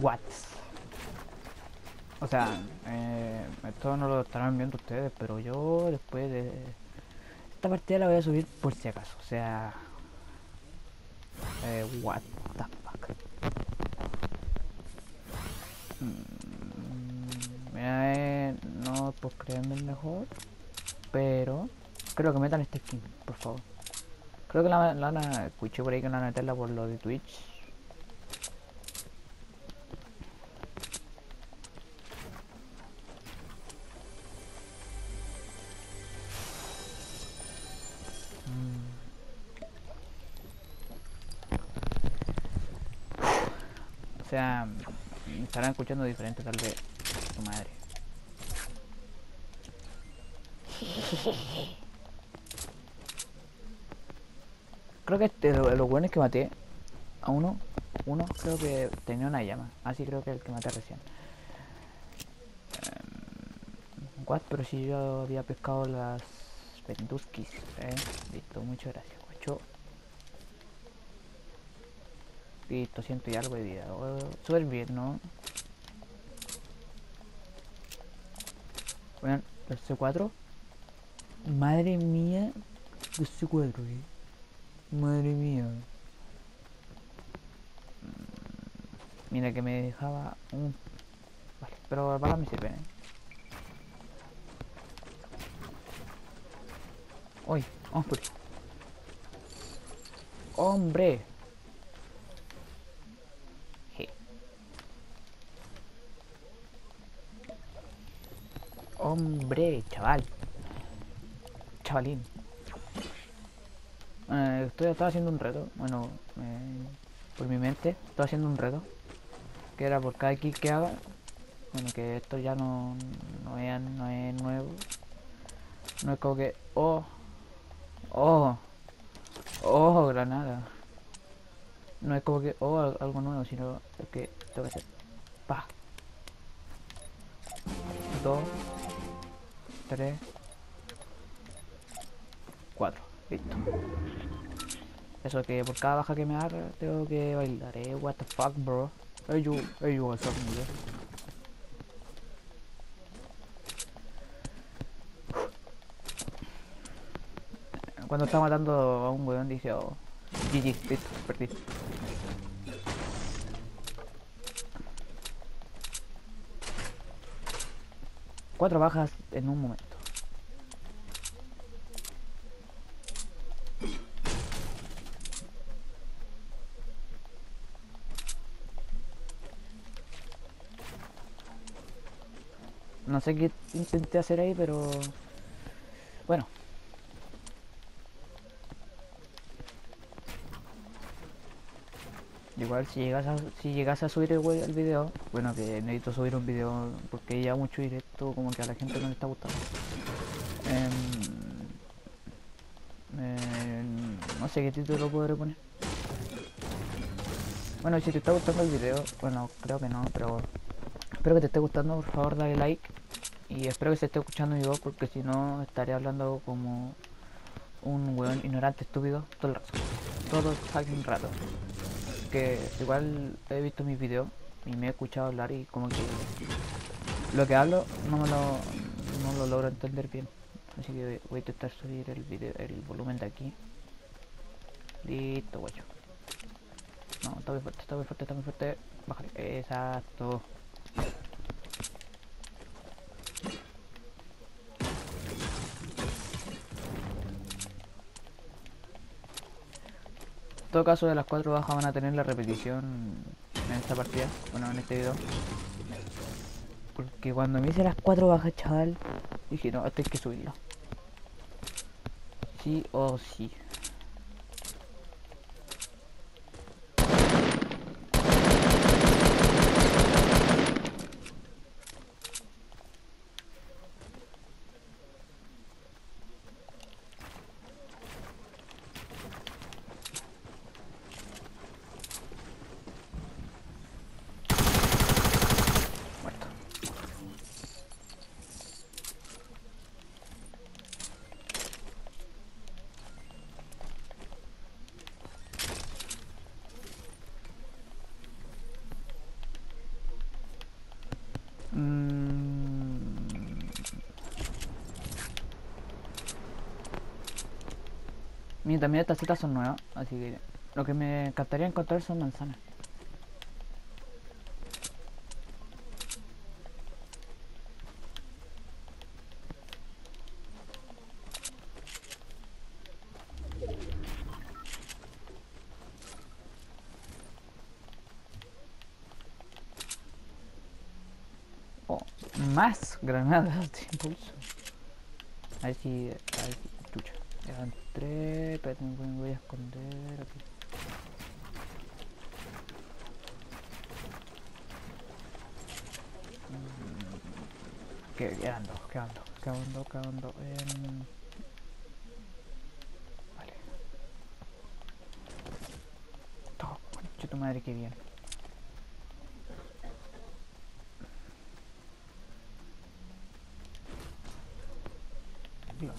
watts. O sea, eh, esto no lo estarán viendo ustedes, pero yo después de esta partida la voy a subir por si acaso. O sea, eh, what the fuck. Mm, eh, no puedo creerme el mejor, pero creo que metan este skin, por favor. Creo que la, la, la escuché por ahí que la van a meterla por lo de Twitch. O sea, me estarán escuchando diferente tal vez tu madre. Creo que este, lo- los buenos que maté a uno, uno creo que tenía una llama. Así creo que el que maté recién. Em, what? Pero si yo había pescado las penduskis, eh. Listo, muchas gracias, guacho. Listo, ciento y algo de vida. Oh, Súper bien, ¿no? Bueno, el C4. Madre mía, el C4, eh. Madre mía. Mira que me dejaba un... Vale, pero para me sirven, ¿eh? Uy, hombre. Hombre. Hombre, chaval. Chavalín. Eh, estoy estaba haciendo un reto. Bueno, eh, por mi mente, estoy haciendo un reto. Que era por cada kill que haga. Bueno, que esto ya no, no, es, no es nuevo. No es como que. Oh. Oh. Oh, granada. No es como que. Oh, al- algo nuevo, sino que tengo que hacer. Pa. Dos. Tres. Cuatro. Listo. Eso que por cada baja que me haga tengo que bailar, eh. What the fuck, bro. You, Cuando estaba matando a un weón dije, oh, GG, listo, perdí. Cuatro bajas en un momento. No sé qué intenté hacer ahí, pero... Bueno. Igual si llegas a, si llegas a subir el, video, bueno que necesito subir un video porque ya mucho directo como que a la gente no le está gustando. Em, em, no sé qué título podré poner. Bueno, si te está gustando el video, bueno, creo que no, pero espero que te esté gustando, por favor dale like y espero que se esté escuchando mi voz porque si no estaré hablando como un weón ignorante estúpido todo el rato. Todo el fucking rato que igual he visto mis videos y me he escuchado hablar y como que lo que hablo no me lo, no lo logro entender bien. Así que voy a intentar subir el video, el volumen de aquí. Listo, guacho. No, está muy fuerte, está muy fuerte, está muy fuerte. Bájale. Exacto. En todo caso, de las cuatro bajas van a tener la repetición en esta partida, bueno, en este video. Porque cuando me hice las cuatro bajas, chaval, dije, no, esto hay que subirlo. Sí o sí. Y también estas citas son nuevas, así que lo que me encantaría encontrar son manzanas. Oh, más granadas de impulso. A ver. Ya entré. Espérate, me voy- a esconder aquí. ¿Qué? Quedan dos, quedan dos, quedan. Vale. Concha tu madre, que bien. Globo.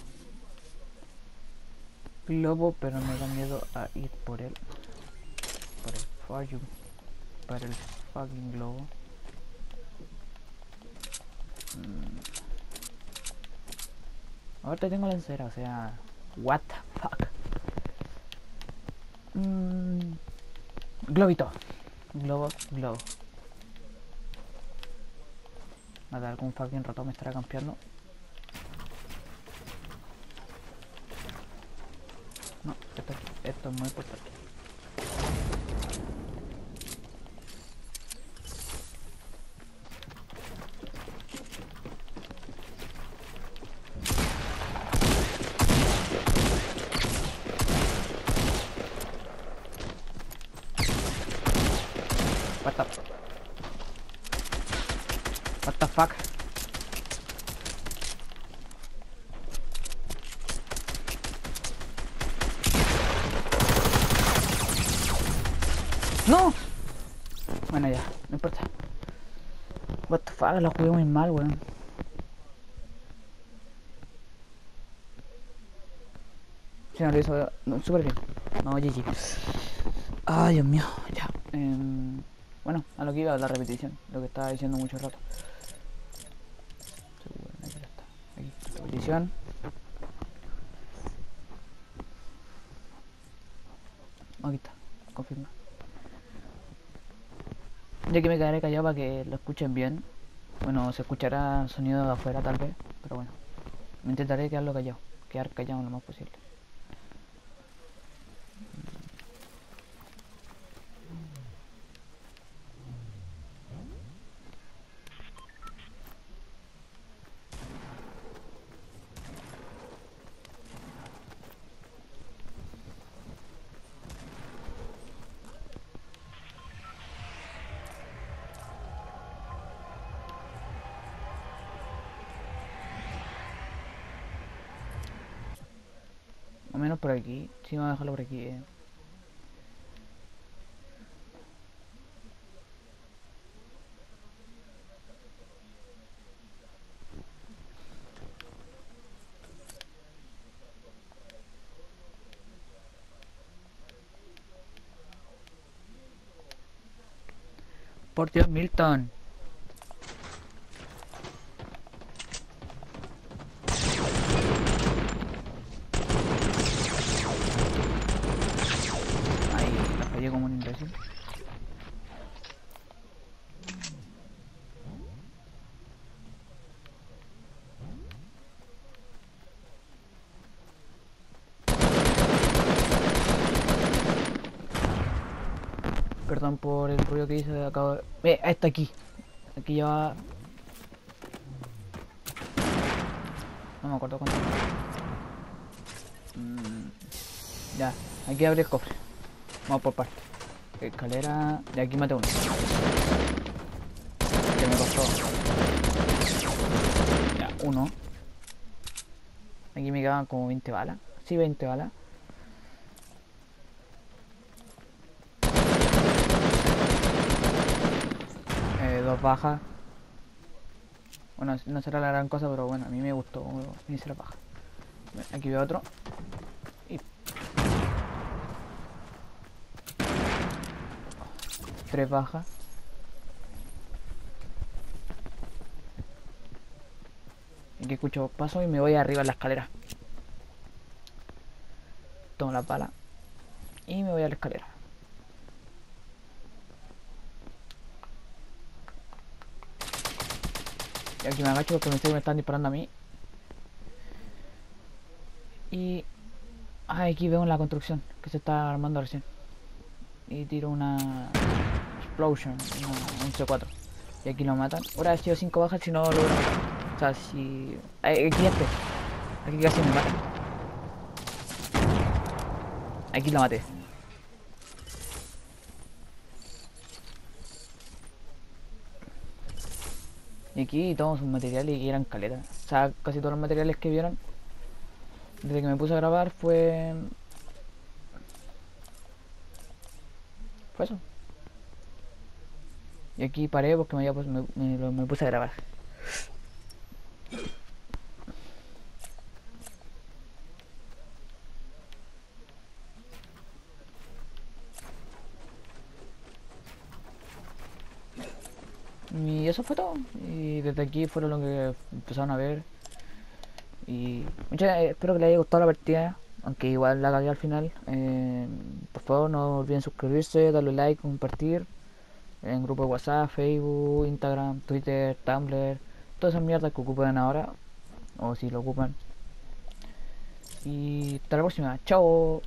Globo, pero me da miedo a ir por él. Por el fucking. Para el fucking globo. Mm. Ahorita tengo lancera, o sea. What the fuck. Mm. Globito. Globo, globo. Nada, algún fucking rato me estará campeando. No, esto, esto es muy importante. What the... What the fuck? ¡No! Bueno, ya, no importa. What the fuck, la jugué muy mal, weón. Sí, no lo hizo no, súper bien. No, GG. Ay, Dios mío, ya. Em, bueno, a lo que iba, la repetición. Lo que estaba diciendo mucho rato. Aquí, repetición. Aquí está, confirma. Ya que me quedaré callado para que lo escuchen bien. Bueno, se escuchará sonido de afuera tal vez, pero bueno. Me intentaré quedarlo callado, quedar callado lo más posible. Más o menos por aquí. Sí, vamos a dejarlo por aquí. eh. Por Dios, Milton. Ahí, la fallé como un imbécil. Perdón por el ruido que hice, acabo de... Eh, está aquí. Aquí ya va... No me acuerdo cuánto. Mm, ya, aquí abre el cofre. Vamos por partes. Escalera... De aquí mate uno. Que me costó. Ya, uno. Aquí me quedaban como 20 balas. Sí, 20 balas. Eh, dos bajas. Bueno, no será la gran cosa, pero bueno, a mí me gustó. La baja. Aquí veo otro. Y... Tres bajas. Aquí escucho paso y me voy arriba en la escalera. tomo la pala y me voy a la escalera. Y aquí me agacho porque que me están disparando a mí. Y... Ah, aquí veo la construcción que se está armando recién. Y tiro una... Explosion, un C4. Y aquí lo matan. Ahora he sido 5 bajas si no lo... O sea, si... Aquí este. Aquí casi me matan. Aquí lo maté. Y aquí todos sus materiales y eran caletas. O sea, casi todos los materiales que vieron desde que me puse a grabar fue... Fue eso. Y aquí paré porque me, pues, me, me, me puse a grabar. Y eso fue todo. Y desde aquí fueron lo que empezaron a ver. Y muchas, eh, espero que les haya gustado la partida. Aunque igual la cagué al final. Eh, por favor no olviden suscribirse, darle like, compartir. En grupo de WhatsApp, Facebook, Instagram, Twitter, Tumblr. Todas esas mierdas que ocupan ahora. O si lo ocupan. Y hasta la próxima. Chao.